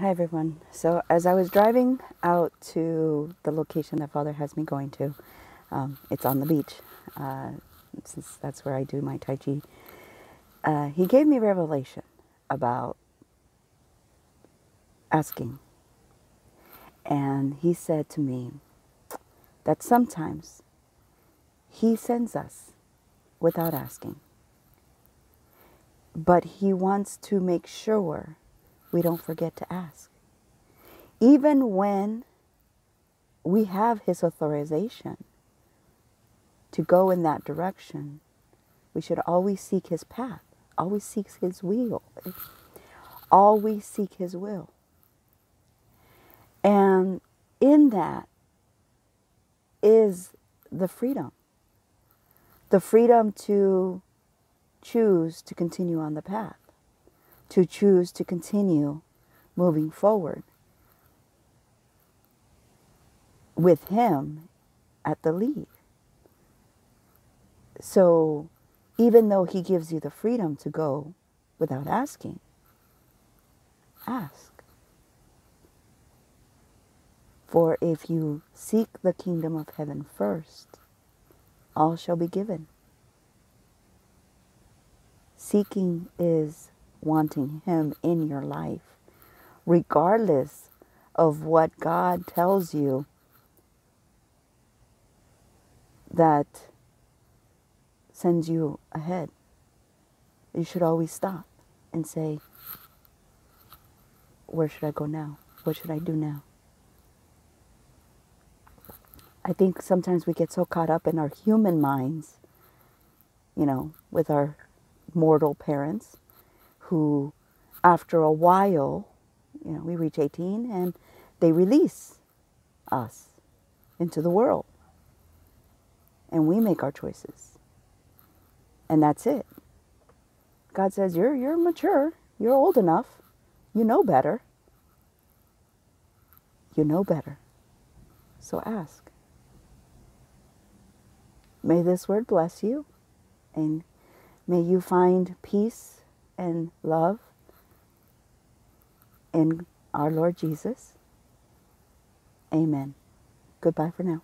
Hi, everyone. So, as I was driving out to the location that Father has me going to, um, it's on the beach, uh, since that's where I do my Tai Chi. Uh, he gave me revelation about asking. And he said to me that sometimes he sends us without asking. But he wants to make sure we don't forget to ask. Even when we have his authorization to go in that direction, we should always seek his path, always seek his will, always seek his will. And in that is the freedom the freedom to choose to continue on the path, to choose to continue moving forward with Him at the lead. So even though He gives you the freedom to go without asking, ask. For if you seek the kingdom of heaven first, all shall be given. Seeking is wanting Him in your life, regardless of what God tells you that sends you ahead. You should always stop and say, Where should I go now? What should I do now? I think sometimes we get so caught up in our human minds, you know, with our mortal parents, who, after a while, you know, we reach 18 and they release us into the world. And we make our choices. And that's it. God says, You're, you're mature. You're old enough. You know better. You know better. So ask. May this word bless you and may you find peace and love in our Lord Jesus. Amen. Goodbye for now.